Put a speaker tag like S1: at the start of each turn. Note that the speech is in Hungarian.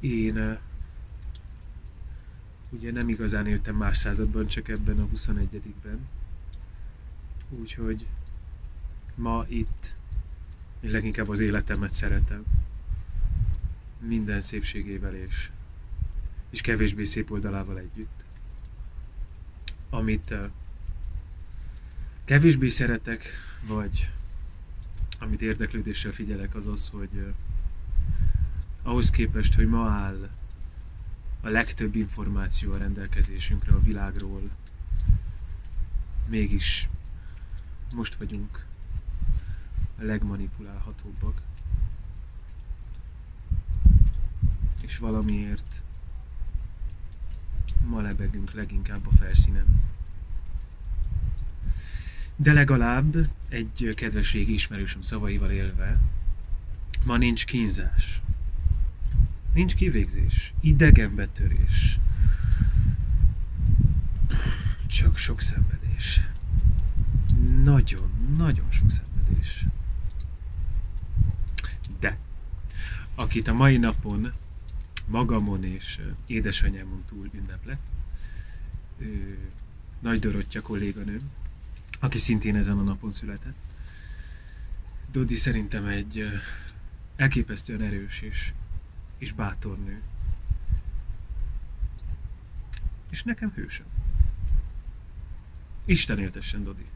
S1: Én ugye nem igazán éltem más században, csak ebben a 21-ben. Úgyhogy ma itt én leginkább az életemet szeretem. Minden szépségével és, és kevésbé szép oldalával együtt. Amit kevésbé szeretek, vagy amit érdeklődéssel figyelek, az az, hogy ahhoz képest, hogy ma áll a legtöbb információ a rendelkezésünkre a világról, mégis most vagyunk a legmanipulálhatóbbak. És valamiért ma lebegünk leginkább a felszínen. De legalább egy kedves régi ismerősöm szavaival élve, ma nincs kínzás. Nincs kivégzés, idegenbetörés. Csak sok szenvedés. Nagyon, nagyon sok szenvedés. De, akit a mai napon magamon és édesanyámon túl ünneplek, Nagy Dorottya kolléganőm, aki szintén ezen a napon született. Dodi szerintem egy elképesztően erős és, és bátor nő. És nekem hősöm. Isten éltessen, Dodi!